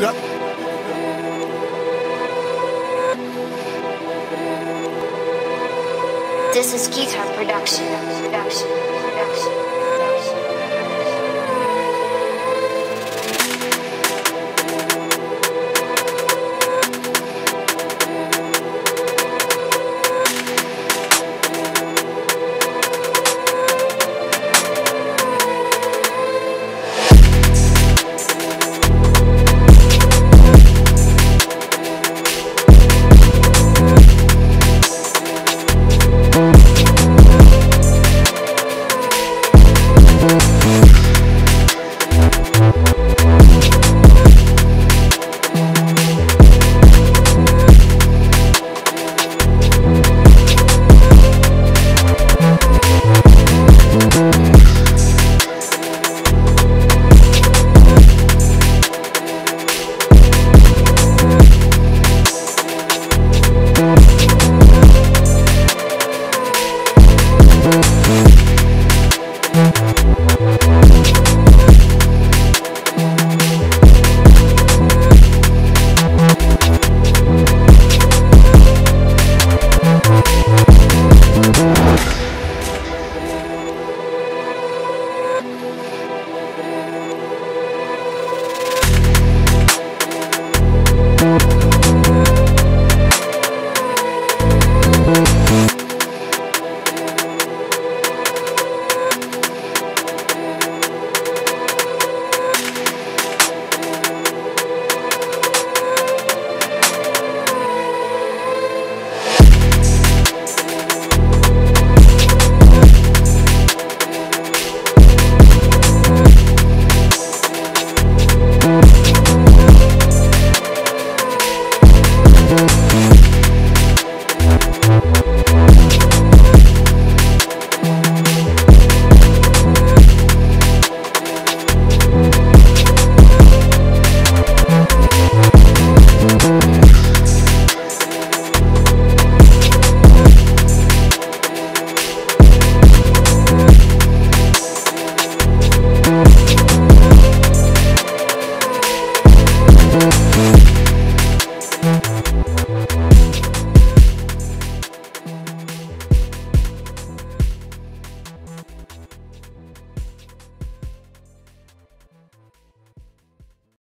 This is guitar production. Production. Production.